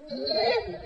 Yeah.